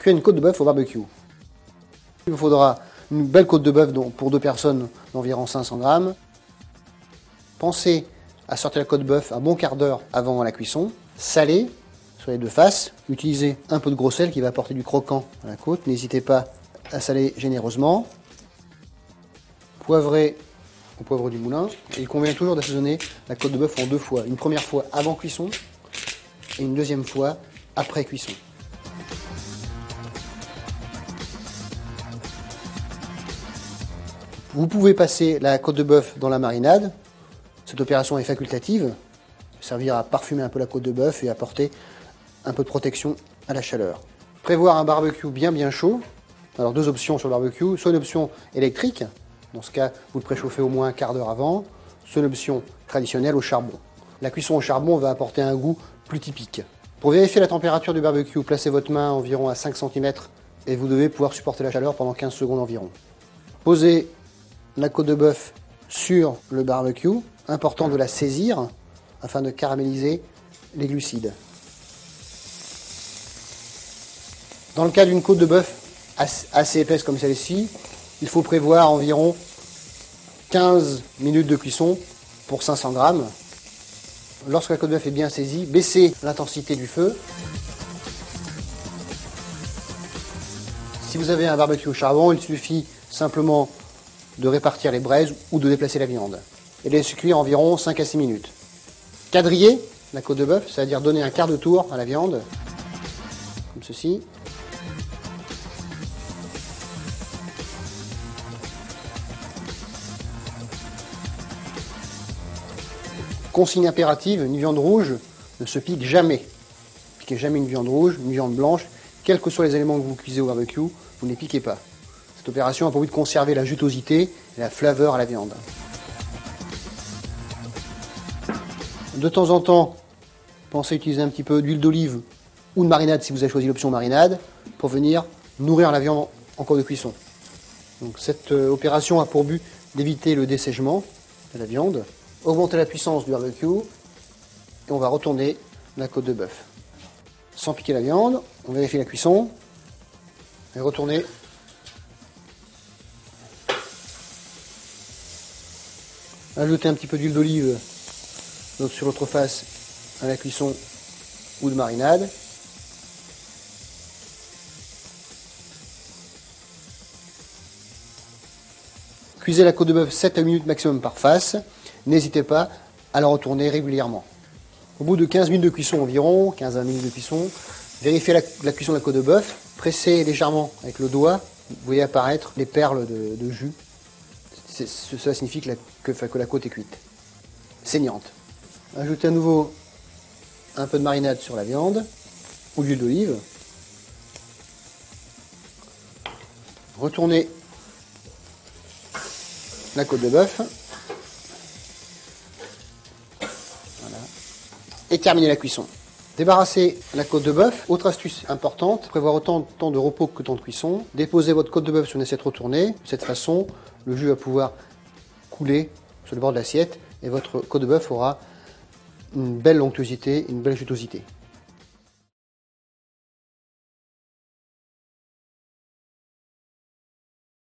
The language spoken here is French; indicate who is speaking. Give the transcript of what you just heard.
Speaker 1: Cuire une côte de bœuf au barbecue. Il vous faudra une belle côte de bœuf pour deux personnes d'environ 500 grammes. Pensez à sortir la côte de bœuf un bon quart d'heure avant la cuisson. Salez sur les deux faces. Utilisez un peu de gros sel qui va apporter du croquant à la côte. N'hésitez pas à saler généreusement. Poivrez au poivre du moulin. Il convient toujours d'assaisonner la côte de bœuf en deux fois. Une première fois avant cuisson et une deuxième fois après cuisson. Vous pouvez passer la côte de bœuf dans la marinade. Cette opération est facultative. Servir à parfumer un peu la côte de bœuf et apporter un peu de protection à la chaleur. Prévoir un barbecue bien bien chaud. Alors deux options sur le barbecue, soit une option électrique, dans ce cas vous le préchauffez au moins un quart d'heure avant, soit une option traditionnelle au charbon. La cuisson au charbon va apporter un goût plus typique. Pour vérifier la température du barbecue, placez votre main environ à 5 cm et vous devez pouvoir supporter la chaleur pendant 15 secondes environ. Posez la côte de bœuf sur le barbecue, important de la saisir afin de caraméliser les glucides. Dans le cas d'une côte de bœuf assez épaisse comme celle-ci, il faut prévoir environ 15 minutes de cuisson pour 500 grammes. Lorsque la côte de bœuf est bien saisie, baissez l'intensité du feu. Si vous avez un barbecue au charbon, il suffit simplement de répartir les braises ou de déplacer la viande. Et de laisser cuire environ 5 à 6 minutes. Quadriller la côte de bœuf, c'est-à-dire donner un quart de tour à la viande, comme ceci. Consigne impérative, une viande rouge ne se pique jamais. Piquez jamais une viande rouge, une viande blanche, quels que soient les éléments que vous cuisez au barbecue, vous ne les piquez pas. Cette opération a pour but de conserver la jutosité et la flaveur à la viande. De temps en temps, pensez à utiliser un petit peu d'huile d'olive ou de marinade si vous avez choisi l'option marinade pour venir nourrir la viande en cours de cuisson. Cette euh, opération a pour but d'éviter le dessèchement de la viande, augmenter la puissance du barbecue et on va retourner la côte de bœuf. Sans piquer la viande, on vérifie la cuisson et retourner Ajouter un petit peu d'huile d'olive sur l'autre face à la cuisson ou de marinade. Cuisez la côte de bœuf 7 à 8 minutes maximum par face. N'hésitez pas à la retourner régulièrement. Au bout de 15 minutes de cuisson environ, 15 à minutes de cuisson, vérifiez la, cuisson de la côte de bœuf. Pressez légèrement avec le doigt. Vous voyez apparaître les perles de jus cela signifie que la, côte est cuite. Saignante. Ajoutez à nouveau un peu de marinade sur la viande ou l'huile d'olive. Retournez la côte de bœuf. Et terminez la cuisson. Débarrassez la côte de bœuf. Autre astuce importante, prévoir autant de repos que de de cuisson. Déposez votre côte de bœuf sur une assiette retournée. De cette façon, le jus va pouvoir couler sur le bord de l'assiette et votre côte de bœuf aura une belle onctuosité, une belle jutosité.